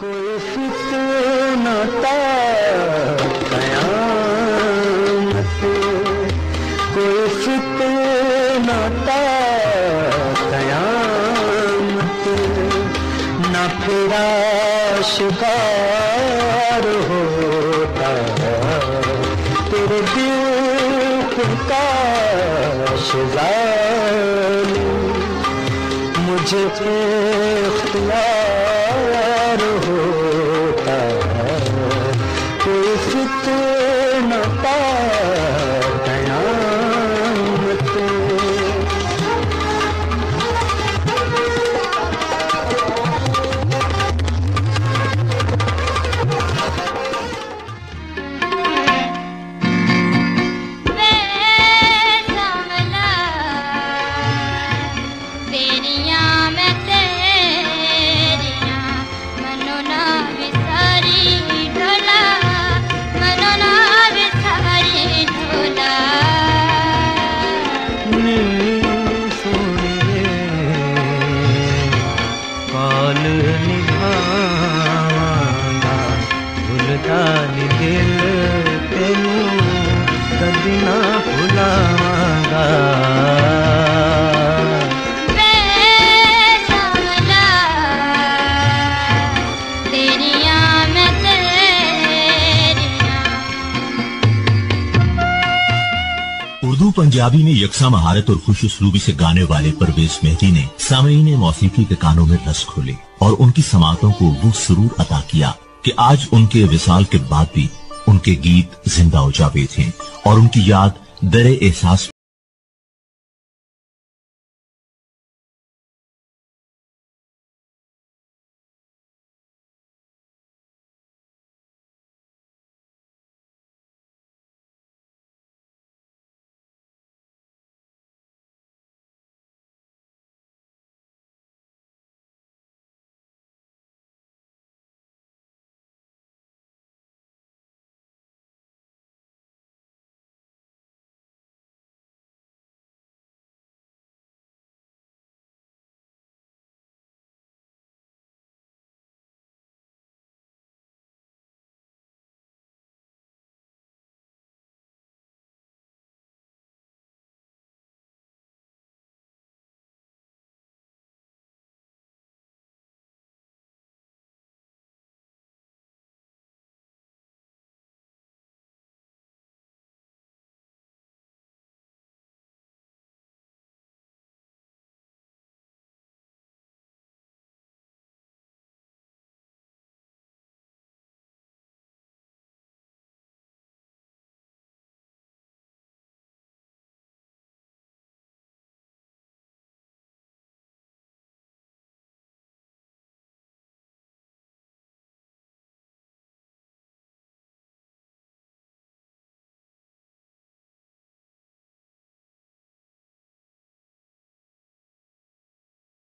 कोई फितना कयामत कोई फितना कयामत न शिकार होता तेरे दिल का शिजाली मुझे फितना पंजाबी में यकसा महारत और खुश उसलूबी से गाने वाले परवेज मेहदी ने सामीन मौसीकी के कानों में रस खोले और उनकी समातों को वो सुरूर अदा किया कि आज उनके विशाल के बाद भी उनके गीत ज़िंदा उजावे थे और उनकी याद दर एहसास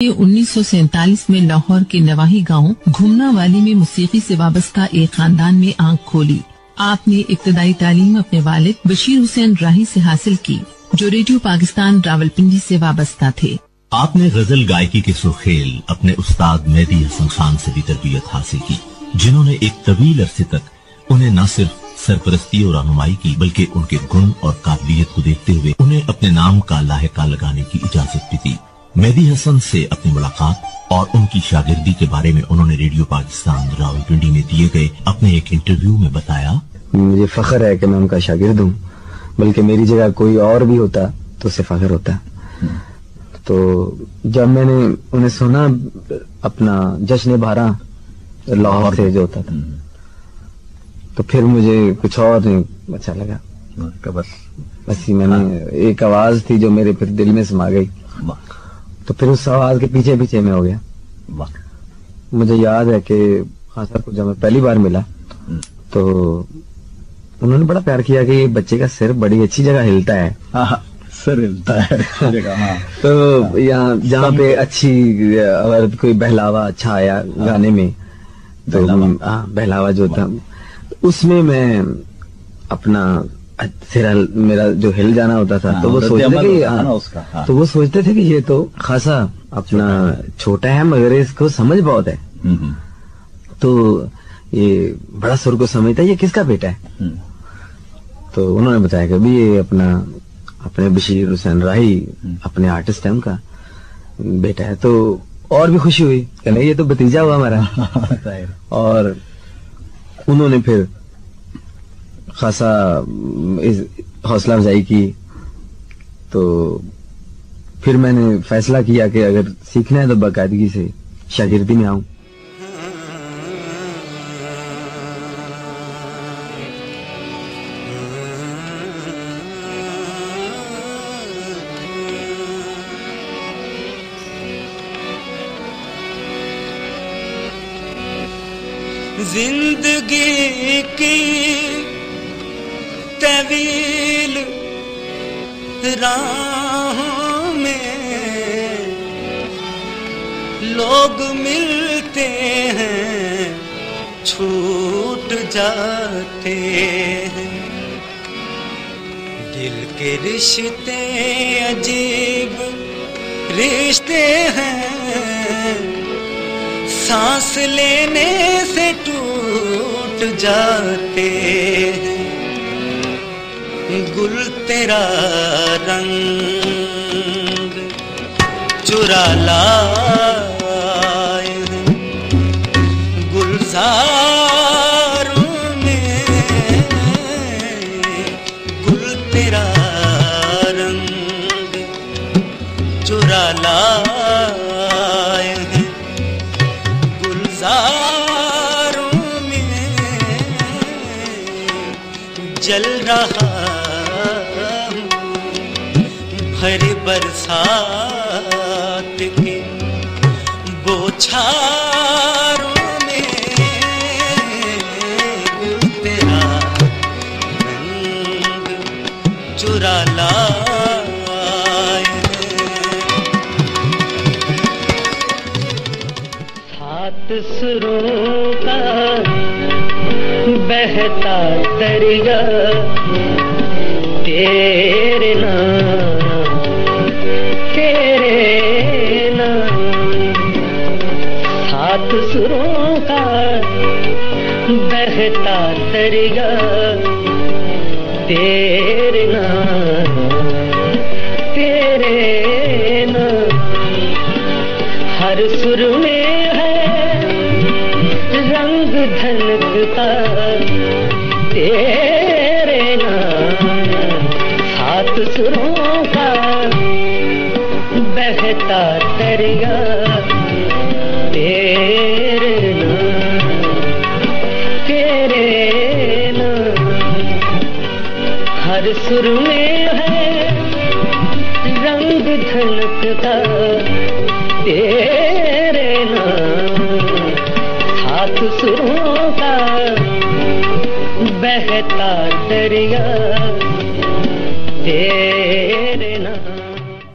उन्नीस में लाहौर के नवाही गाँव घुमना वाली में मौसीकी से वाबस्ता एक खानदान में आँख खोली। आपने इब्तदाई तालीम अपने वालिद बशीर हुसैन राही से हासिल की, जो रेडियो पाकिस्तान रावलपिंडी से वाबस्ता थे। आपने गज़ल गायकी के सुखेल अपने उस्ताद मेहदी हसन खान से भी तरबियत हासिल की, जिन्होंने एक तवील अरसे तक उन्हें न सिर्फ़ सरपरस्ती और रहनुमाई की, बल्कि उनके गुण और काबिलियत को देखते हुए उन्हें अपने नाम का लाहका लगाने की इजाज़त भी दी। मेहदी हसन से अपनी मुलाकात और उनकी शागिर्दी के बारे में उन्होंने रेडियो पाकिस्तान रावलपिंडी में दिए गए अपने एक इंटरव्यू में बताया। मुझे फख्र है कि मैं उनका शागिर्द हूँ बल्कि मेरी जगह कोई और भी होता तो उसे फख्र होता। तो जब मैंने उन्हें सुना अपना जश्न बारह लाहौर से जो होता था तो फिर मुझे कुछ और नहीं अच्छा लगा। बस? बस ही मैंने एक आवाज़ थी जो मेरे फिर दिल में समा गई। तो फिर उस आवाज़ के पीछे पीछे मैं हो गया। मुझे याद है कि खान साहब को जब मैं पहली बार मिला तो उन्होंने बड़ा प्यार किया कि ये बच्चे का सिर बड़ी अच्छी जगह हिलता है। हाँ, सर हिलता है हाँ। तो यहाँ जहाँ पे अच्छी अगर कोई बहलावा अच्छा आया गाने में तो हाँ बहलावा जो था उसमें मैं अपना हल- मेरा जो हिल जाना होता था हाँ, तो वो सोचते थे ना हाँ, उसका, हाँ। तो वो सोचते थे कि ये तो खासा अपना छोटा है। मगर इसको समझ बहुत है। हम्म, हम्म। तो ये बड़ा सुर को समझता है ये किसका बेटा है? हम्म, तो उन्होंने बताया कि अभी ये अपना अपने बशीर हुसैन राही अपने आर्टिस्ट है उनका बेटा है तो और भी खुशी हुई कि नहीं ये तो भतीजा हुआ हमारा। और उन्होंने फिर खासा हौसला अफजाई की। तो फिर मैंने फैसला किया कि अगर सीखना है तो बाकायदगी से शागिर्दी में आऊँ। ज़िंदगी की तवील राहों में लोग मिलते हैं, छूट जाते हैं। दिल के रिश्ते अजीब रिश्ते हैं, सांस लेने से टूट जाते हैं। गुल तेरा रंग चुरा लाए गुलजारों में गुल तेरा रंग चुरा लाए गुलजारों में जल रहा बरसात के बोछारों में तेरा रंग चुरा लाए। सात सुरों का बहता दरिया बहता दरिया तेरे नाम तेरे नाम। हर सुर में है रंग धनकता। तेरे नाम, सात सुरों सुर में है, रंग धनकता तेरे नाम। सात सुरों का बहता दरिया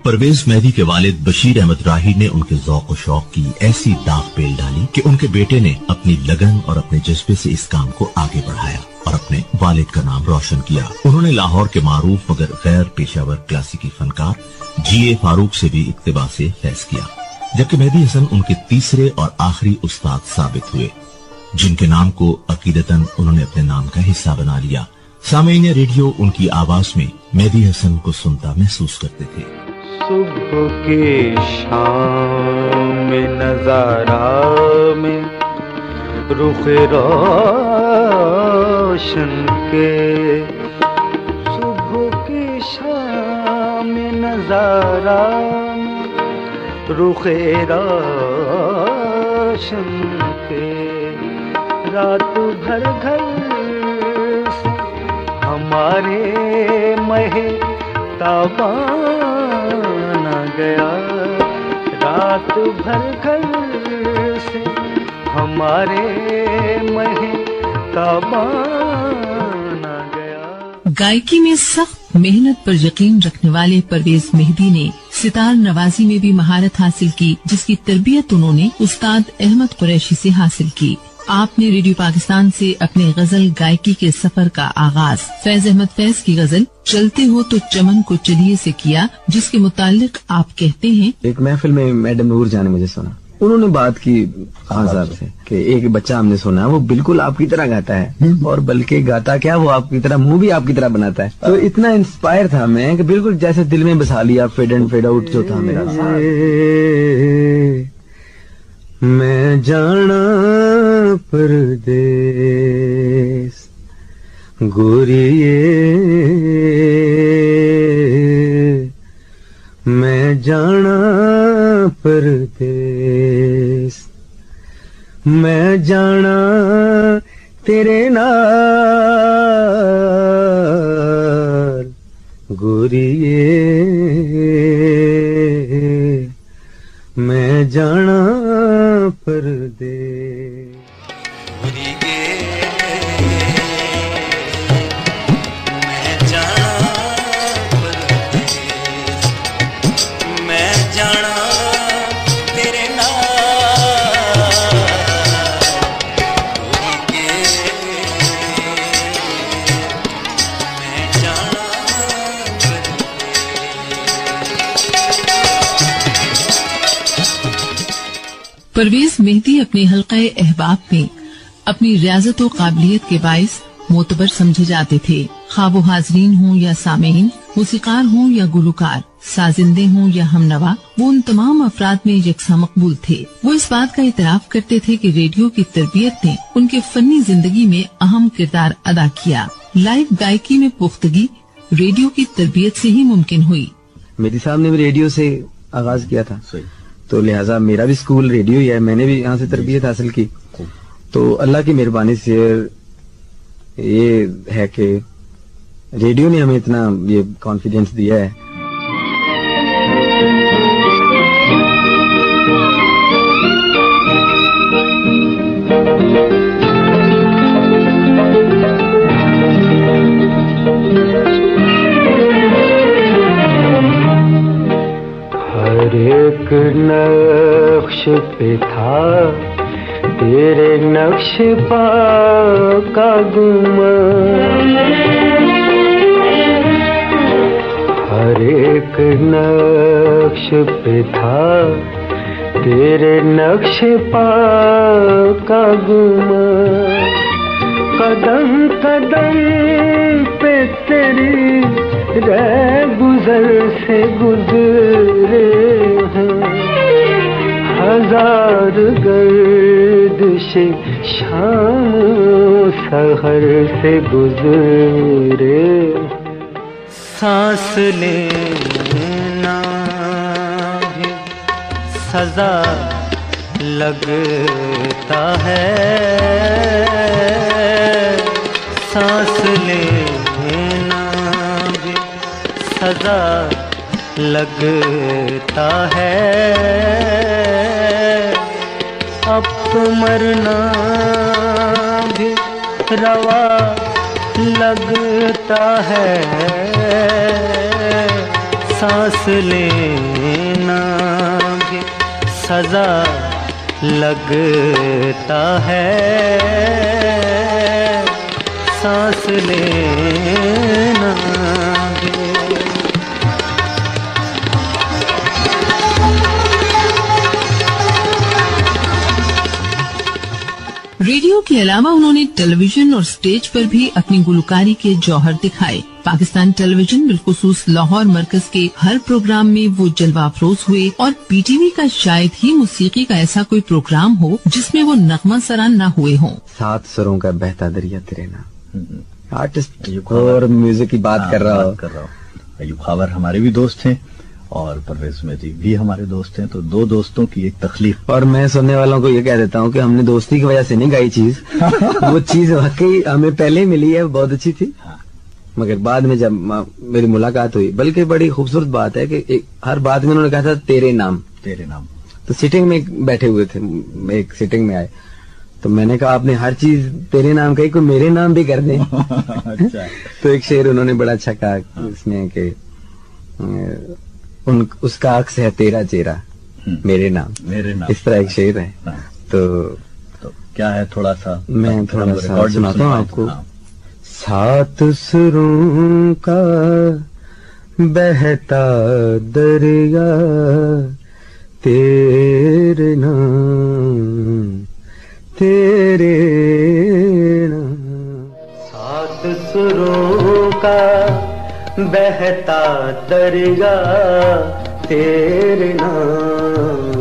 परवेज मेहदी के वालिद बशीर अहमद राही ने उनके जौक व शौक की ऐसी दाग पेल डाली कि उनके बेटे ने अपनी लगन और अपने जज्बे से इस काम को आगे बढ़ाया। और अपने वालिद का नाम रोशन किया। उन्होंने लाहौर के मारूफ मगर गैर पेशावर क्लासिकी फनकार जी ए फारूक से भी इकतबा से फैज किया। जबकि मेहदी हसन उनके तीसरे और आखिरी उस्ताद साबित हुए, जिनके नाम को अकीदतन उन्होंने अपने नाम का हिस्सा बना लिया। सामईन रेडियो उनकी आवाज़ में मेहदी हसन को सुनता महसूस करते थे। सुबह के शाम में नज़ारा में रुख रोशन के सुबह के शाम नज़ारा, रुख रोशन के रात भर घर, हमारे महे ताबाना गया। रात भर घर से हमारे महे गया। गायकी में सख्त मेहनत पर यकीन रखने वाले परवेज मेहदी ने सितार नवाजी में भी महारत हासिल की जिसकी तरबियत उन्होंने उस्ताद अहमद कुरैशी से हासिल की। आपने रेडियो पाकिस्तान से अपने गज़ल गायकी के सफ़र का आगाज़ फैज अहमद फैज की गज़ल चलते हो तो चमन को चलिए से किया जिसके मुतालिक आप कहते हैं एक महफिल में मैडम नूर जान ने मुझे सुना। उन्होंने बात की साहब से। कि एक बच्चा हमने सुना वो बिल्कुल आपकी तरह गाता है। और बल्कि गाता क्या वो आपकी तरह मुँह भी आपकी तरह बनाता है। तो इतना इंस्पायर था मैं कि बिल्कुल जैसे दिल में बसा लिया फेड एंड फेड आउट जो था मेरा। मैं जाना परदेस गोरिए मैं जाना परदेस। मैं जाना तेरे नाल गोरिए मैं जाना परदेस परवेज मेहदी अपने हल्का अहबाब में। अपनी रियाजत और काबिलियत के बायस मोतबर समझे जाते थे। खा वो हाजरीन हों या सामीन मूसीकार हों या गुलकार साजिंदे हों या हमनवा वो उन तमाम अफराद में यकसा मकबूल थे। वो इस बात का इतराफ करते थे कि रेडियो की तरबियत ने उनके फनी ज़िंदगी में अहम किरदार अदा किया। लाइव गायकी में पुख्तगी रेडियो की तरबियत से ही मुमकिन हुई। मेरी साहब ने रेडियो से आगाज़ किया था। सही। तो लिहाजा मेरा भी स्कूल रेडियो ही है, मैंने भी यहाँ से तरबियत हासिल की। तो अल्लाह की मेहरबानी से ये है कि रेडियो ने हमें इतना ये कॉन्फिडेंस दिया है। पे था। तेरे नक्श का गुमान हर एक नक्श पे था। तेरे नक्श का गुमान कदम कदम पे तेरी रह गुजर से गुजरे हैं। हज़ार गर्दिश शाम सहर से गुजरे। सांस लेना सजा लगता है। सांस लेना भी सजा लगता है। अब तो मरना भी रवा लगता है। सांस लेना भी सजा लगता है। सांस लेना रेडियो के अलावा उन्होंने टेलीविज़न और स्टेज पर भी अपनी गुलकारी के जौहर दिखाए। पाकिस्तान टेलीविज़न बिलखसूस लाहौर मरकज के हर प्रोग्राम में वो जलवा अफरोज हुए और पीटीवी का शायद ही मौसीकी का ऐसा कोई प्रोग्राम हो जिसमें वो नगमा सरान न हुए हों। सात सरों का बहता दरिया तेरे नाम। आर्टिस्ट और म्यूज़िक की बात हाँ, कर रहा कर रहा हूँ। अयूब खावर हमारे भी दोस्त हैं। और परवेज मेहदी भी हमारे दोस्त हैं तो दो दोस्तों की एक तकलीफ़ और मैं सुनने वालों को ये कह देता हूँ कि हमने दोस्ती की वजह से नहीं गाई चीज़। वो चीज़ वाकई हमें पहले ही मिली है बहुत अच्छी थी। हाँ। मगर बाद में जब मेरी मुलाकात हुई बल्कि बड़ी खूबसूरत बात है कि एक, हर बात में उन्होंने कहा था तेरे नाम। तेरे नाम। तो सिटिंग में बैठे हुए थे एक सिटिंग में आए। तो मैंने कहा आपने हर चीज़ तेरे नाम कही कोई मेरे नाम भी कर दें। अच्छा। तो एक शेर उन्होंने बड़ा अच्छा कहा इसमें कि उन उसका अक्स है तेरा चेहरा। हम्म। मेरे नाम। मेरे नाम। इस तरह एक शेर है। हाँ, तो तो क्या है थोड़ा सा? मैं थोड़ा सा रिकॉर्ड सुनाता हूँ तो- आपको। हाँ, सात सुरों का बहता दरिया तेरे नाम तेरे नाम। सात सुरों बहता दरिया, तेरे नाम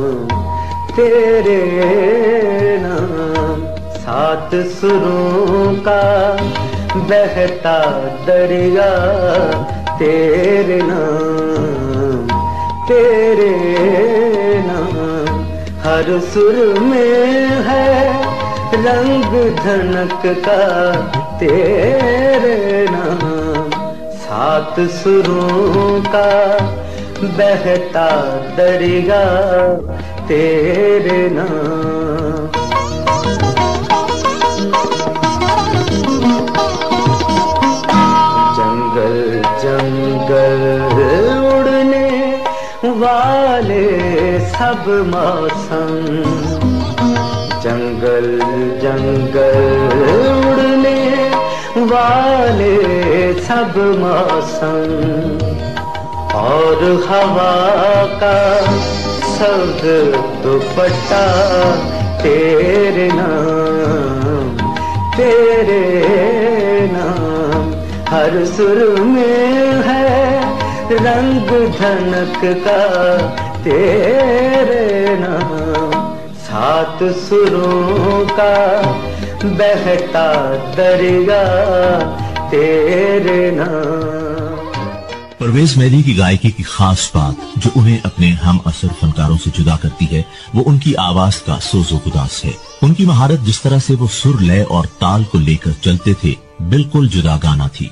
तेरे नाम। सात सुरों का बहता दरिया, तेरे नाम तेरे नाम। हर सुर में है रंग धनक का तेरे नाम। सात सुरों का बहता दरिया तेरे नाम। जंगल जंगल उड़ने वाले सब मौसम। जंगल जंगल वाले सब मौसम और हवा का सब दुपट्टा तेरे नाम तेरे नाम। हर सुर में है रंग धनक का तेरे नाम। सात सुरों का बहता दरिया तेरे नाम। परवेज मेहदी की गायकी की खास बात जो उन्हें अपने हम असर फनकारों से जुदा करती है, वो उनकी आवाज़ का सोजो गुदास है। उनकी महारत जिस तरह से वो सुर, लय और ताल को लेकर चलते थे, बिल्कुल जुदा गाना थी।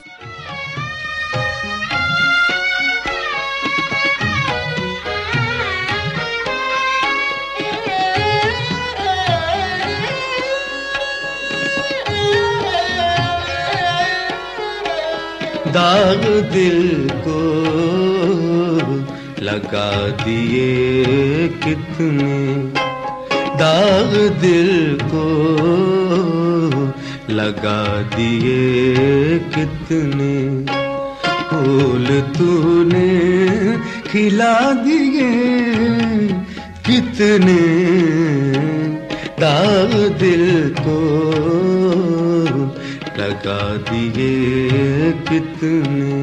दाग दिल को लगा दिए कितने। दाग दिल को लगा दिए कितने। फूल तूने खिला दिए कितने। दाग दिल को लगा दिए कितने।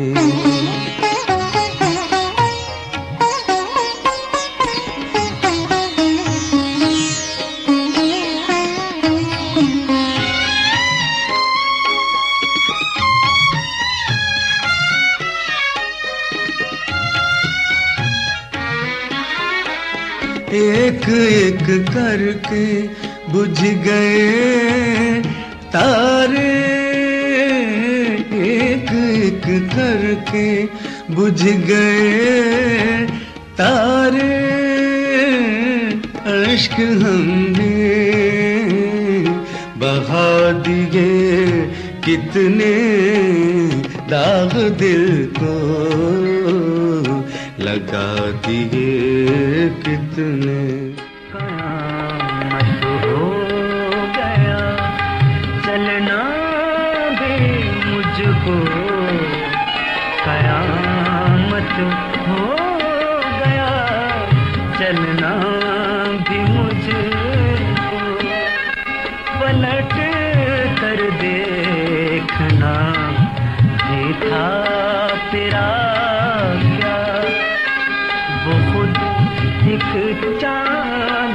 एक एक करके बुझ गए तारे। करके बुझ गए तारे, अश्क हमने बहा दिए। कितने दाग दिल को लगा दिए कितने। कयामत हो गया। चलना भी मुझे पलट कर देखना। ये था तेरा क्या? वो खुद एक चाँद